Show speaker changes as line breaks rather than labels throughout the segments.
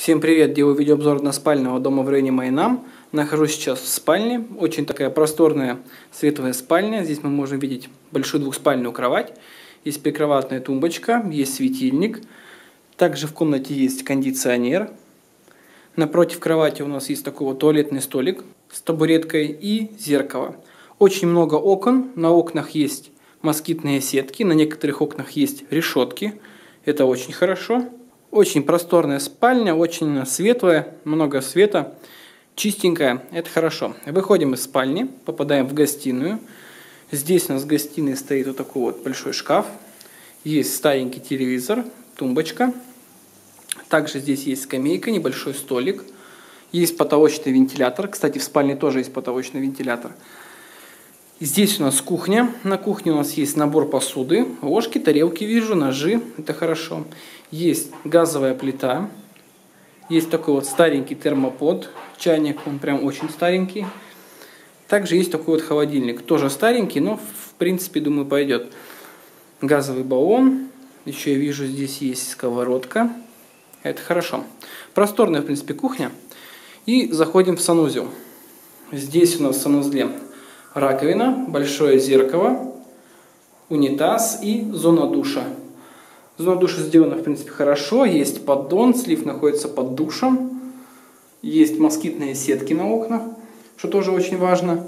Всем привет! Делаю видеообзор на спального дома в районе Майнам. Нахожусь сейчас в спальне. Очень такая просторная светлая спальня. Здесь мы можем видеть большую двухспальную кровать. Есть прикроватная тумбочка, есть светильник. Также в комнате есть кондиционер. Напротив кровати у нас есть такой вот туалетный столик с табуреткой и зеркало. Очень много окон. На окнах есть москитные сетки. На некоторых окнах есть решетки. Это очень хорошо. Очень просторная спальня, очень светлая, много света, чистенькая, это хорошо. Выходим из спальни, попадаем в гостиную. Здесь у нас в гостиной стоит вот такой вот большой шкаф. Есть старенький телевизор, тумбочка. Также здесь есть скамейка, небольшой столик. Есть потолочный вентилятор. Кстати, в спальне тоже есть потолочный вентилятор. Здесь у нас кухня. На кухне у нас есть набор посуды. Ложки, тарелки вижу, ножи. Это хорошо. Есть газовая плита. Есть такой вот старенький термопод. Чайник, он прям очень старенький. Также есть такой вот холодильник. Тоже старенький, но в принципе, думаю, пойдет. Газовый баллон. Еще я вижу, здесь есть сковородка. Это хорошо. Просторная, в принципе, кухня. И заходим в санузел. Здесь у нас в санузле раковина, большое зеркало, унитаз и зона душа. Зона душа сделана, в принципе, хорошо. Есть поддон, слив находится под душем. Есть москитные сетки на окнах, что тоже очень важно.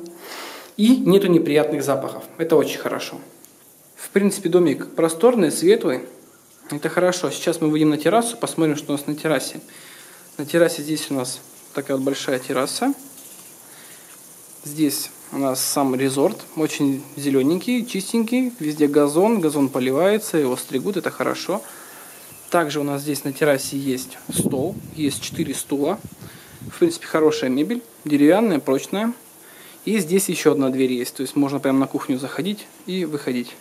И нету неприятных запахов. Это очень хорошо. В принципе, домик просторный, светлый. Это хорошо. Сейчас мы выйдем на террасу, посмотрим, что у нас на террасе. На террасе здесь у нас такая вот большая терраса. Здесь у нас сам резорт, очень зелененький, чистенький, везде газон, газон поливается, его стригут, это хорошо. Также у нас здесь на террасе есть стол, есть 4 стула. В принципе, хорошая мебель, деревянная, прочная. И здесь еще одна дверь есть, то есть можно прямо на кухню заходить и выходить.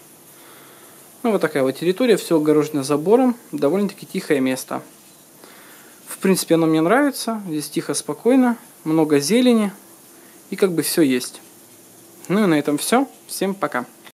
Ну, вот такая вот территория, все огорожено забором, довольно-таки тихое место. В принципе, оно мне нравится, здесь тихо, спокойно, много зелени и как бы все есть. Ну и на этом все. Всем пока.